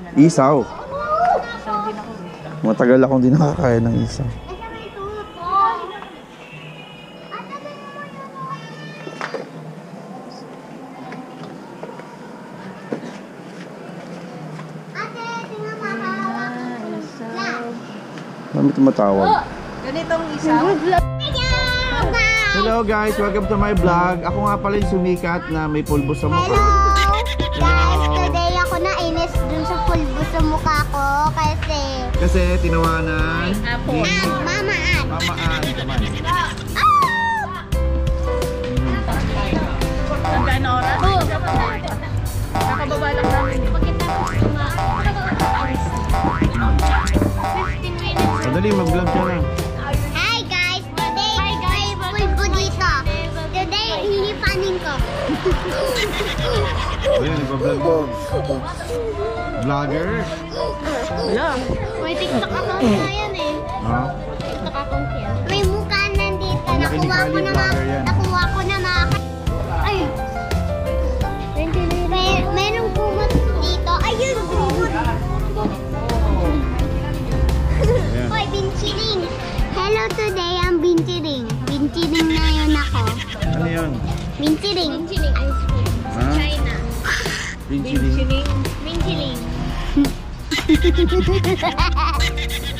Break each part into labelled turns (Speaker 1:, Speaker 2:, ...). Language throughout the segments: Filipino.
Speaker 1: na lang.
Speaker 2: Isaw.
Speaker 1: Isaw din ako.
Speaker 2: Matagal akong di nakakain ng isaw. Dami tumatawag.
Speaker 1: Ganitong isaw.
Speaker 2: Hello guys, welcome to my vlog. Ako nga pala yung sumikat na may pulbo sa mukha.
Speaker 3: Guys, today nainis dun sa pulbo sa mukha ko kasi
Speaker 2: Kasi tinawanan
Speaker 1: Apo.
Speaker 2: ni
Speaker 3: ah, mamaan.
Speaker 2: Mamaan naman.
Speaker 1: Hanggang oras?
Speaker 3: Oh.
Speaker 1: Kakababa lang namin.
Speaker 2: Madali, mag-vlog ka
Speaker 3: guys, today may pulbo dito. Today, hilipanin ko.
Speaker 2: Ayan, nagpa-vlog mo. Vlogger?
Speaker 1: Wala.
Speaker 3: May TikTok account na yan eh.
Speaker 2: Ha?
Speaker 3: TikTok account yan. May mukha nandito. Nakuha ko
Speaker 2: Kali,
Speaker 3: na mga,
Speaker 2: vlogger yan.
Speaker 3: nakuha ko na mga, ay. May, merong kumot dito. Ayun, kumot. Hoy, binchiling. Hello today, I'm binchiling. Binchiling na yun ako.
Speaker 2: Ano yun?
Speaker 3: Binchiling. Binchiling.
Speaker 2: Pinchiling.
Speaker 1: Sining.
Speaker 3: Binchiling.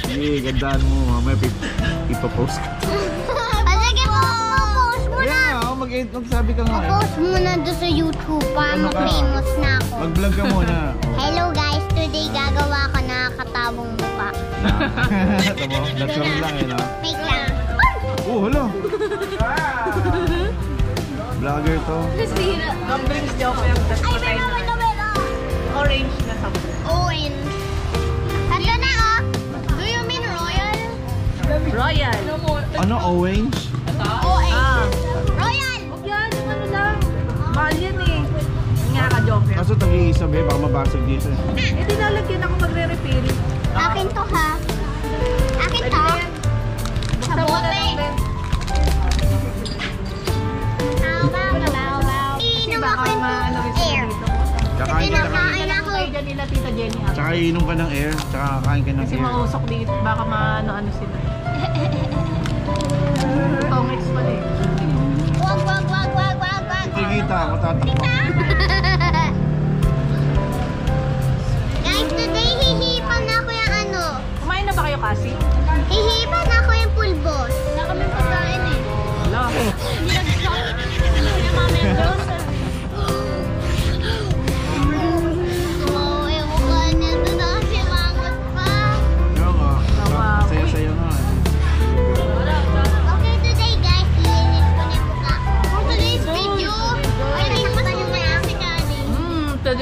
Speaker 2: Sige, gandaan mo. Mamaya pip- ipapost ka.
Speaker 3: Ah, Sige po, post mo na.
Speaker 2: Nga, oh, mag magsabi ka nga. eh.
Speaker 3: Post mo na doon sa YouTube para
Speaker 2: Ano ka?
Speaker 3: mag-famous na ako.
Speaker 2: Mag-vlog ka muna. Oh.
Speaker 3: Hello guys, today gagawa ko na katabong mukha.
Speaker 2: Ito mo, natural lang eh, no?
Speaker 3: Wait lang.
Speaker 2: Oh, hello. Vlogger to.
Speaker 1: Gambling joke yung tas
Speaker 3: Ay,
Speaker 1: patay
Speaker 3: meron.
Speaker 1: Orange na sa
Speaker 3: Orange. Ito na oh. Do you mean royal?
Speaker 1: Royal.
Speaker 2: Ano, orange?
Speaker 3: Orange.
Speaker 1: Ah.
Speaker 3: Royal.
Speaker 1: Huwag yan. Ano lang. Mahal yan eh. Nga ka, Joker.
Speaker 2: Kaso tag-iisa ba, baka mabasag dito. eh.
Speaker 1: Eh, di nalagyan ako magre-refill.
Speaker 3: Akin to ha. Akin to.
Speaker 1: na yan.
Speaker 3: Sa
Speaker 1: Buksan mo na
Speaker 3: bote.
Speaker 1: lang, Ben.
Speaker 3: Ako.
Speaker 1: nila, Tita Jenny? ah?
Speaker 2: tsaka inom ka ng air, tsaka kakain ka ng
Speaker 1: Kasi
Speaker 2: air.
Speaker 1: mausok dito. Baka maano-ano sila. Tongits pala eh.
Speaker 3: Wag, wag, wag, wag, wag, wag.
Speaker 2: Kikita, matatakbo.
Speaker 3: Guys, today hihipan ako yung ano.
Speaker 1: Kumain na ba kayo kasi?
Speaker 3: Hihipan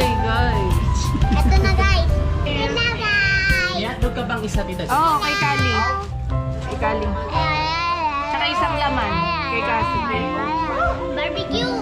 Speaker 3: Today guys. Ito na guys. Ito na guys.
Speaker 1: Hotdog ka bang isa, Tita Oo, kay Kali. Kay Kali. Tsaka isang laman. Kay Kasi.
Speaker 3: Barbecue.